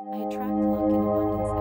I attract luck and abundance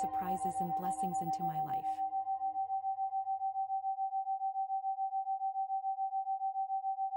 surprises and blessings into my life.